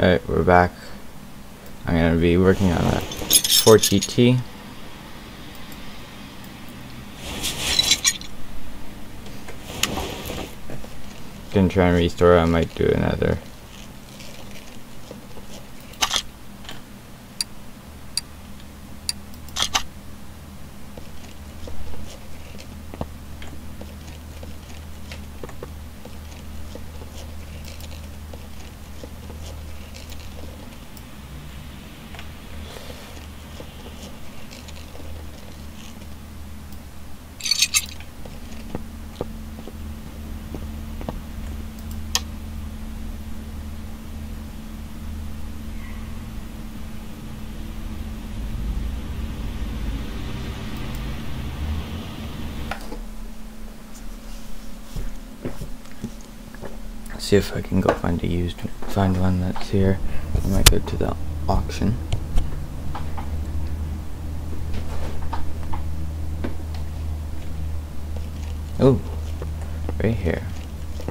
Alright, we're back. I'm going to be working on a Ford GT. Gonna try and restore, I might do another. See if I can go find a used find one that's here. I might go to the auction. Oh, right here.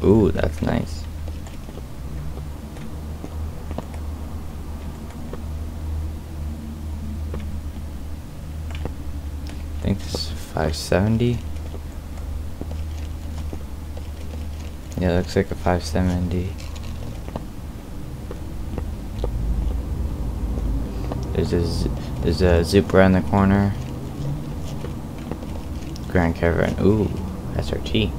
Ooh, that's nice. I think this is 570. Yeah, looks like a 570. There's a, there's a Zoop around the corner. Grand Caravan. Ooh, SRT.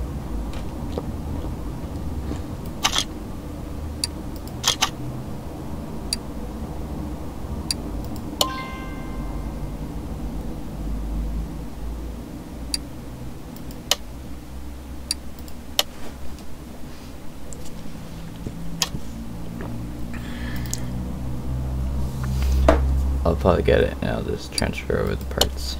Probably get it and I'll just transfer over the parts.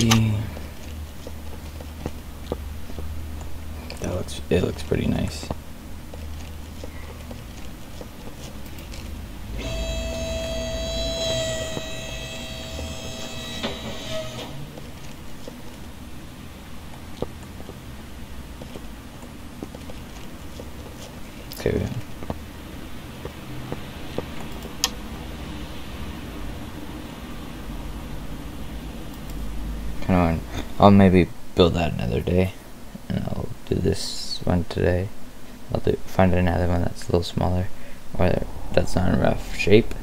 Yeah. That looks it looks pretty nice. Okay. I'll maybe build that another day and I'll do this one today. I'll do find another one that's a little smaller or that's not in rough shape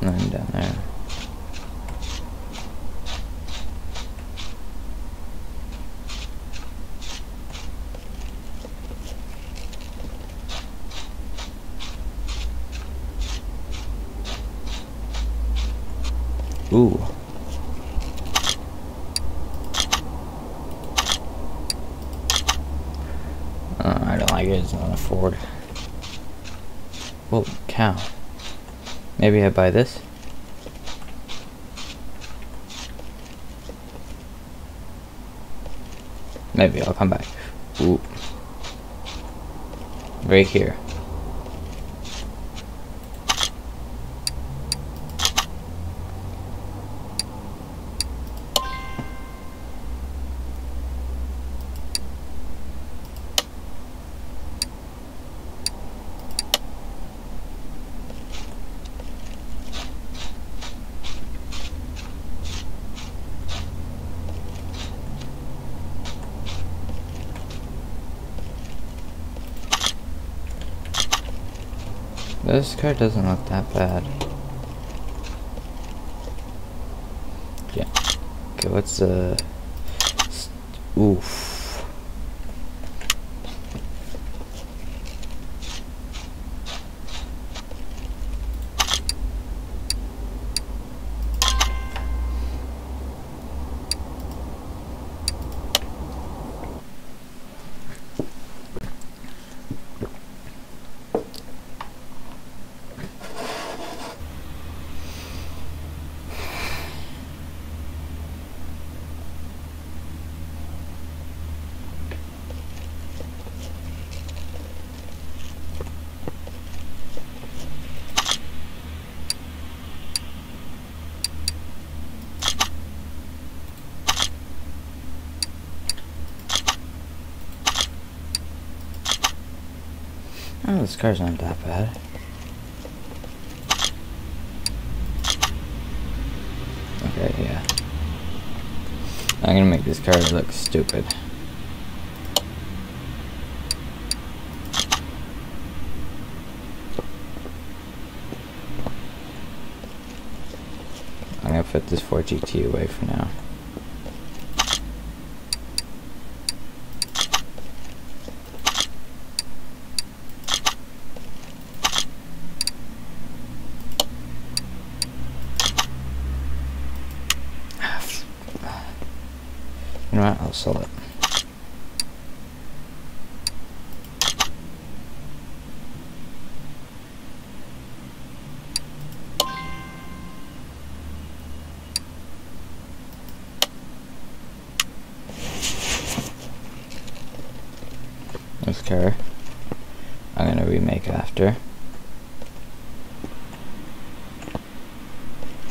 None down there. Ooh. Uh, I don't like it. It's not a Ford. Well, cow. Maybe I buy this. Maybe I'll come back. Ooh. Right here. This car doesn't look that bad. Yeah. Okay, what's the... Oof. Oh, this car's not that bad. Okay, yeah. I'm gonna make this car look stupid. I'm gonna put this Ford GT away for now. You know what? I'll sell it. Car I'm gonna remake after.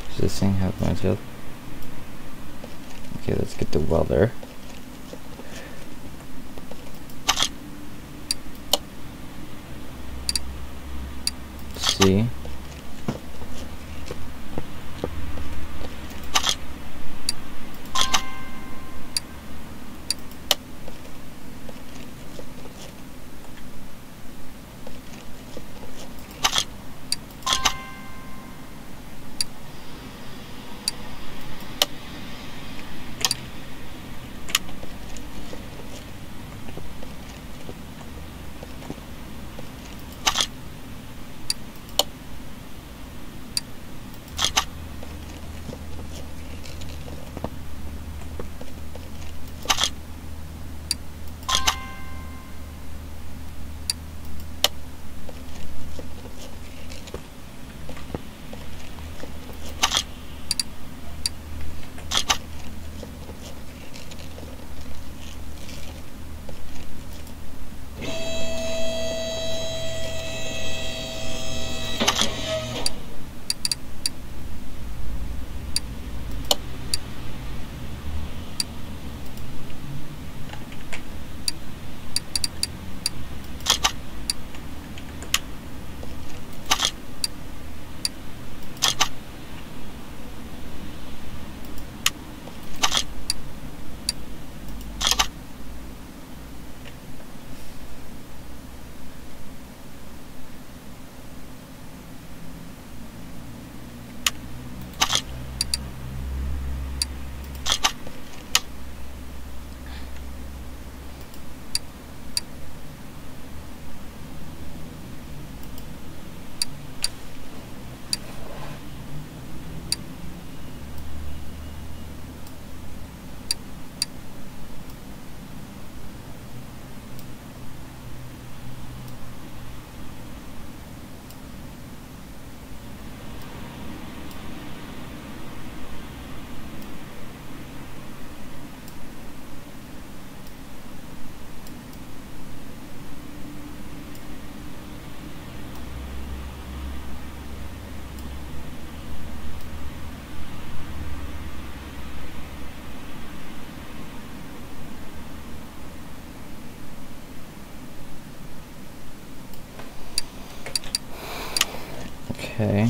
Does this thing have windshield? Okay, let's get the welder. Okay.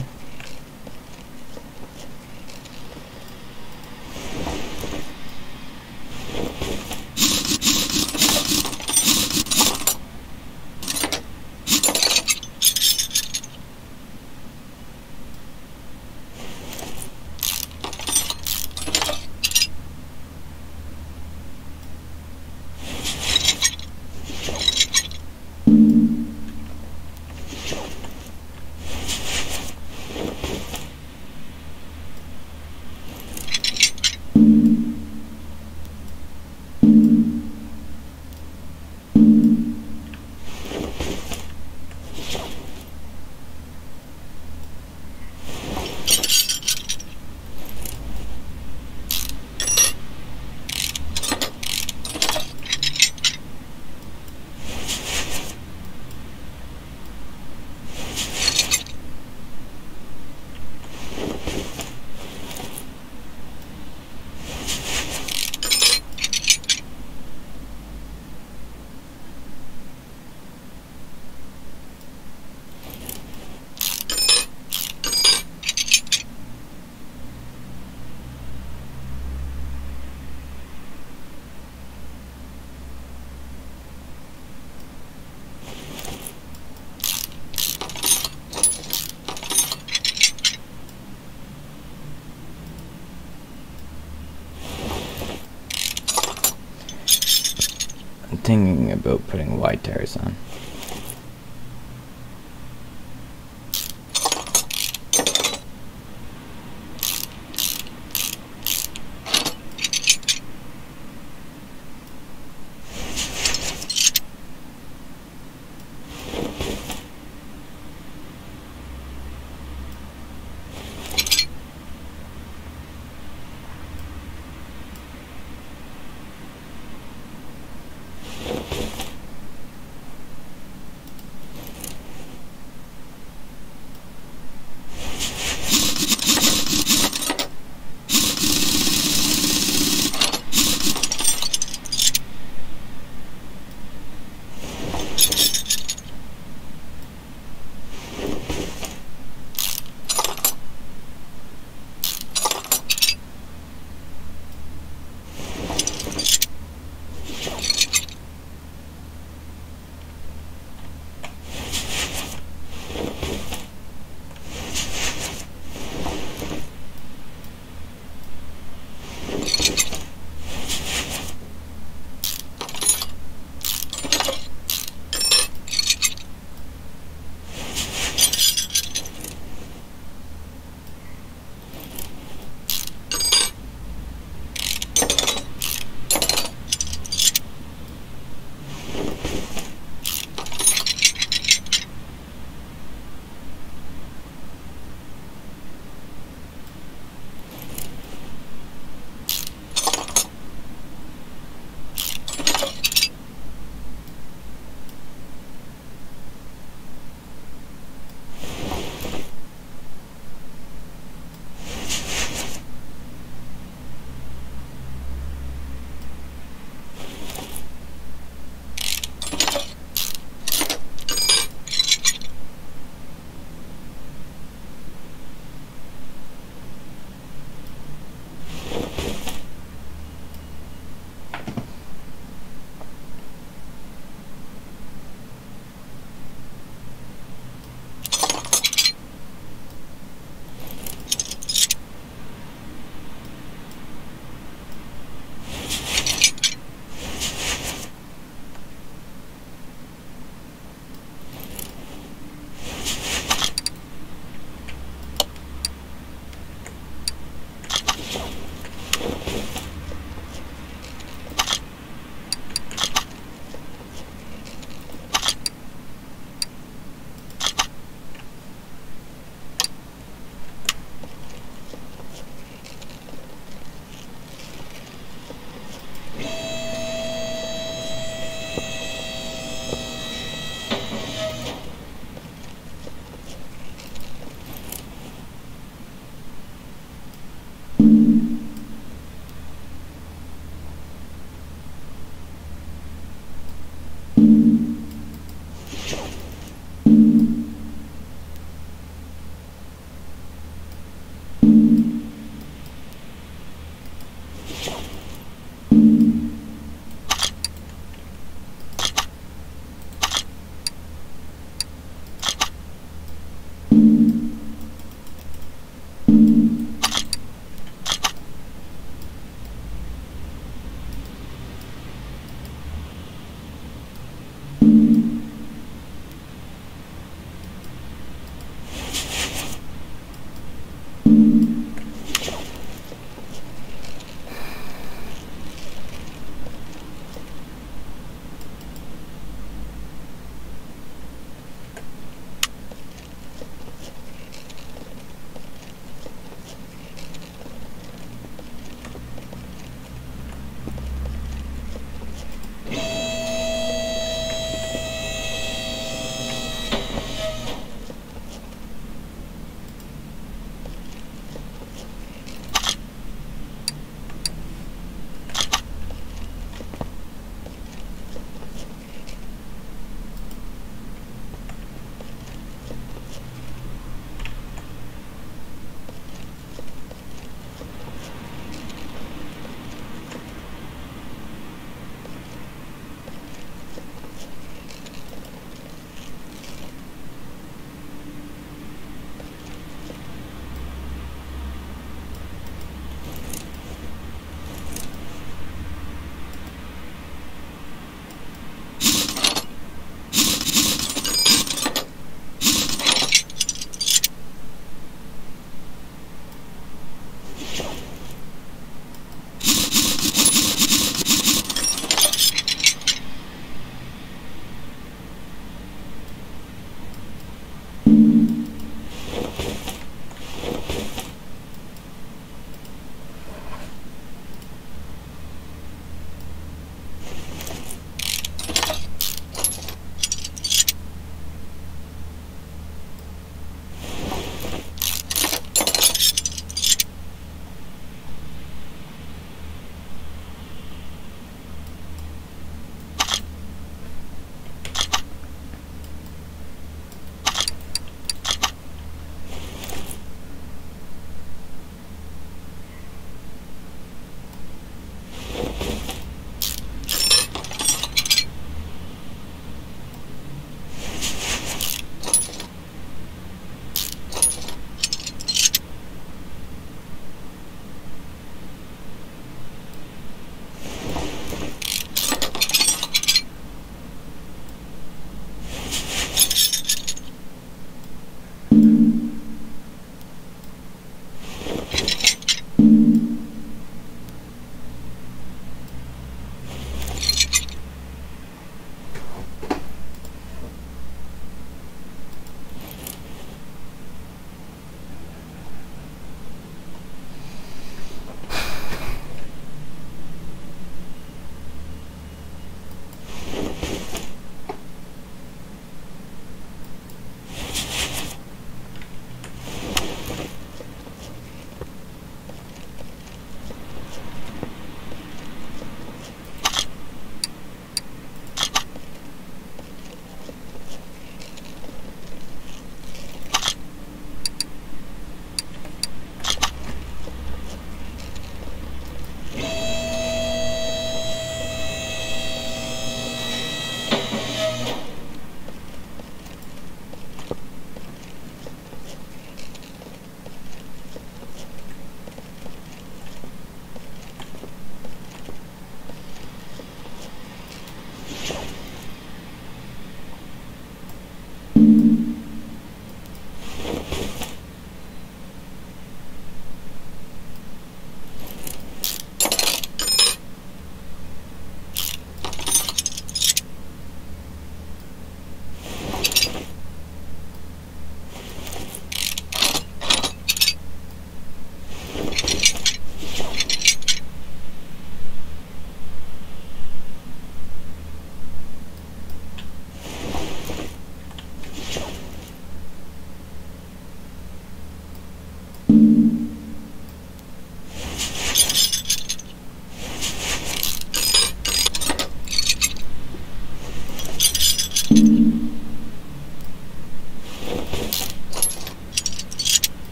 Thinking about putting wide tires on.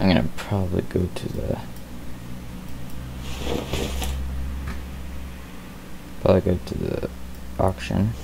I'm gonna probably go to the probably go to the auction.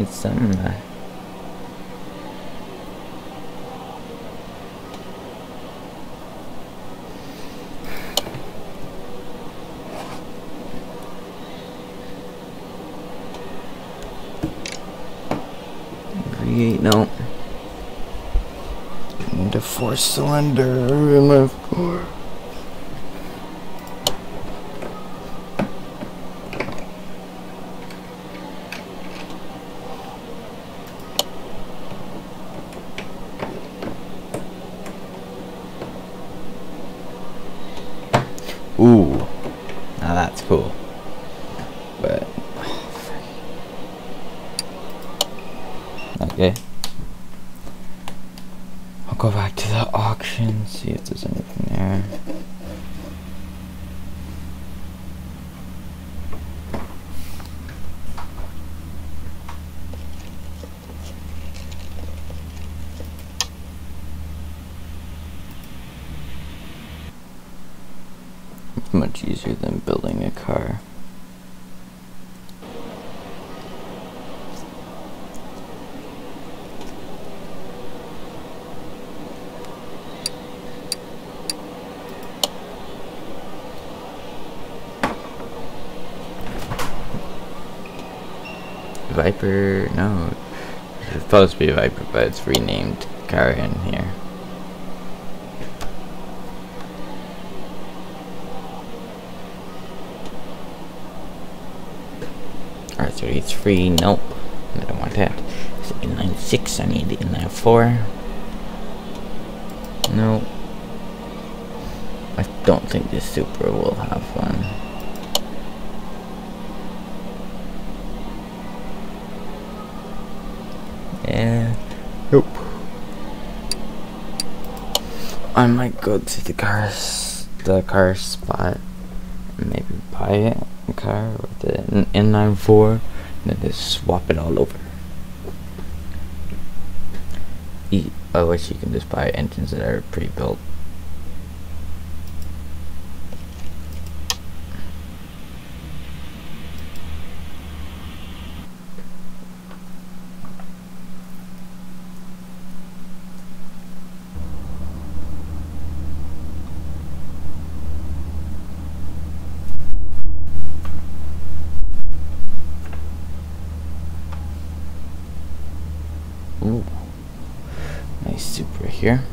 At least need some uh, V8, no. Need a four cylinder cool. But okay. I'll go back to the auction, see if there's anything there. much easier than Viper, no. It's supposed to be Viper, but it's renamed car in here. R33, nope. I don't want that. It's 896, I need the 994. Nope. I don't think this super will have one. Yeah. Nope. I might go to the cars, the car spot, and maybe buy it, a car with the N94, and then just swap it all over. E oh, I wish you can just buy engines that are pre-built. Ooh, nice Supra here.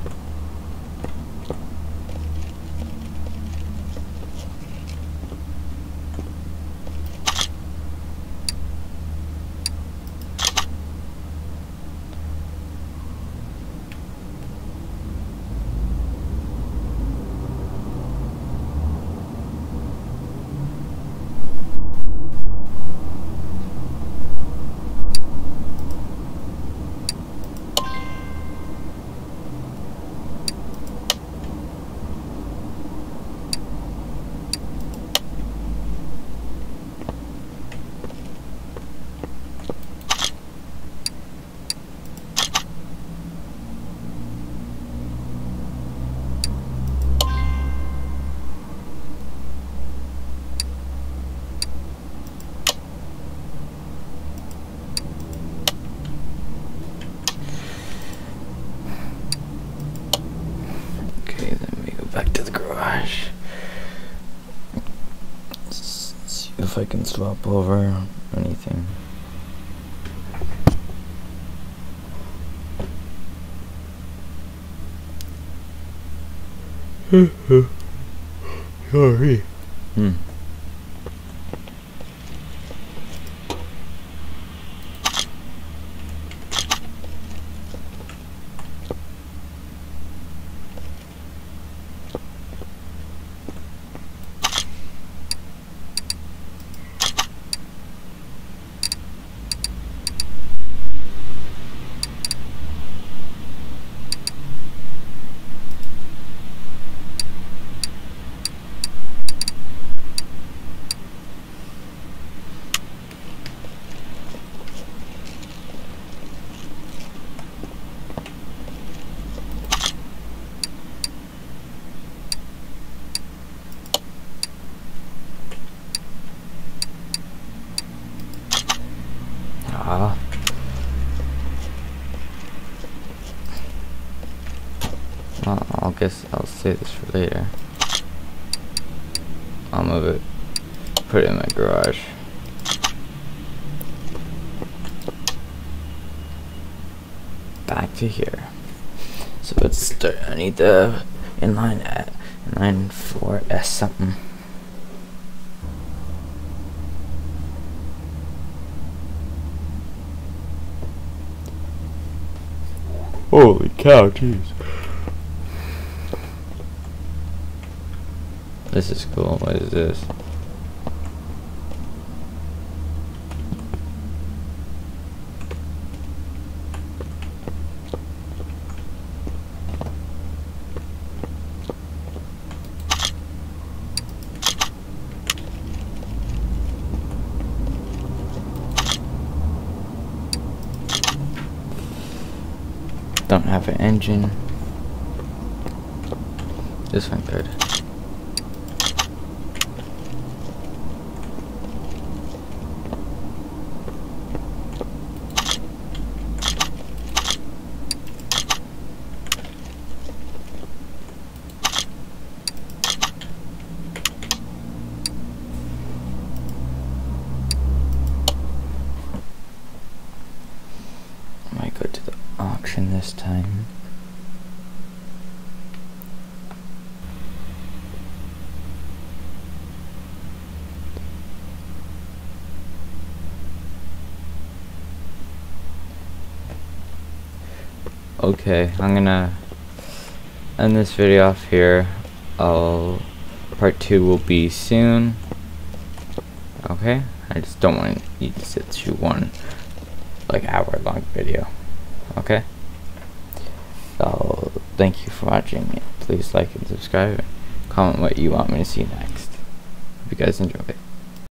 Okay, then we go back to the garage. See if I can swap over anything. Sorry. Hmm. Ah. Well, I'll guess I'll save this for later. I'll move it, put it in my garage. Back to here. So let's start. I need the inline at inline 4S something. Cow, jeez. This is cool. What is this? Don't This one could. this time. Okay, I'm gonna end this video off here. I'll part two will be soon. Okay, I just don't want you to sit through one like hour long video. Okay. So thank you for watching. Please like and subscribe. Comment what you want me to see next. Hope you guys enjoy it.